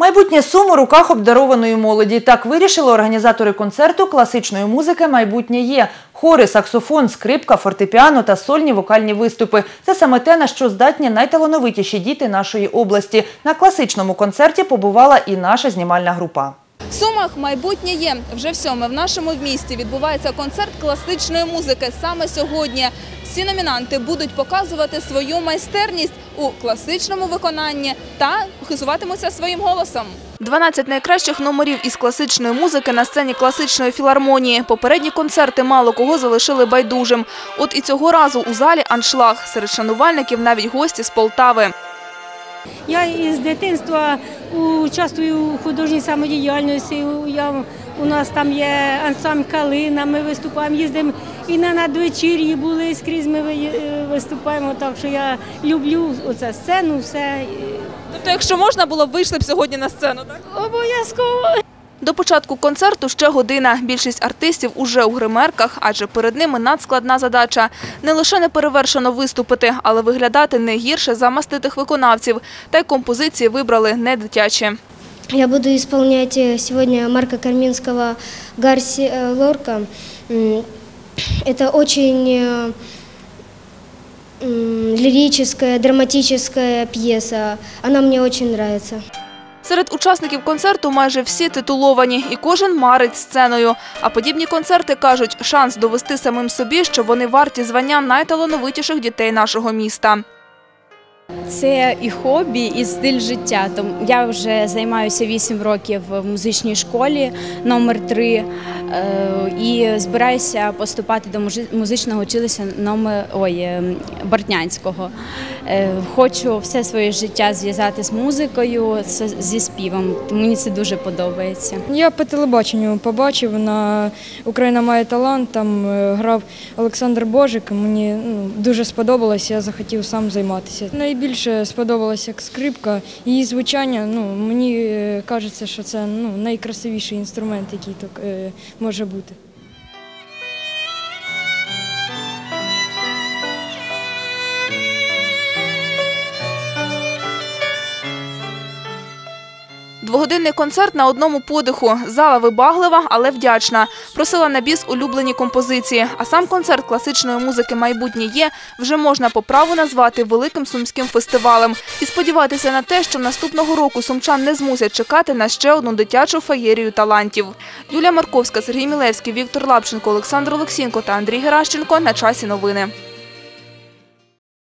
Майбутнє сум у руках обдарованої молоді. Так вирішили організатори концерту класичної музики Майбутнє є. Хори, саксофон, скрипка, фортепіано та сольні вокальні виступи. Це саме те, на що здатні найталановитіші діти нашої області. На класичному концерті побувала і наша знімальна група. В Сумах майбутнє є. Вже в сьоме в нашому місті відбувається концерт класичної музики. Саме сьогодні всі номінанти будуть показувати свою майстерність у класичному виконанні та хизуватимуться своїм голосом. 12 найкращих номерів із класичної музики на сцені класичної філармонії. Попередні концерти мало кого залишили байдужим. От і цього разу у залі аншлаг. Серед шанувальників навіть гості з Полтави. Я із дитинства участвую у художній самодіяльності. Я, у нас там є ансамбль Калина, ми виступаємо, їздимо і на надвечір'ї були, скрізь ми виступаємо. Так що я люблю оце сцену, все. Тобто, якщо можна було б, вийшли б сьогодні на сцену, так? Обов'язково. До початку концерту ще година. Більшість артистів уже у гримерках, адже перед ними надскладна задача. Не лише неперевершено виступити, але виглядати не гірше за маститих виконавців. Та й композиції вибрали не дитячі. Я буду исполнять э, сегодня Марка Карминского Гарси э, Лорка. М, Это очень э, м, лирическая, драматическая пьеса. Она мне очень нравится. Серед учасників концерту майже всі титуловані, і кожен марить сценою. А подібні концерти кажуть, шанс довести самим собі, що вони варті звання найталановитіших дітей нашого міста. Це і хобі, і стиль життя. Я вже займаюся 8 років в музичній школі номер 3 і збираюся поступати до музичного училища номер ой, е, Бортнянського. Е, Хочу все своє життя зв'язати з музикою, зі співом. Мені це дуже подобається. Я по телебаченню побачив на Україна має талант. Там е, грав Олександр Божик. Мені ну, дуже сподобалось, я захотів сам займатися. Найбільше сподобалася як скрипка. Її звучання. Ну мені е, кажеться, що це ну найкрасивіший інструмент, який так е, може бути. Двогодинний концерт на одному подиху. Зала вибаглива, але вдячна. Просила на біс улюблені композиції. А сам концерт класичної музики «Майбутнє є» вже можна по праву назвати великим сумським фестивалем. І сподіватися на те, що наступного року сумчан не змусять чекати на ще одну дитячу феєрію талантів. Юлія Марковська, Сергій Мілевський, Віктор Лапченко, Олександр Олексінко та Андрій Геращенко. На часі новини.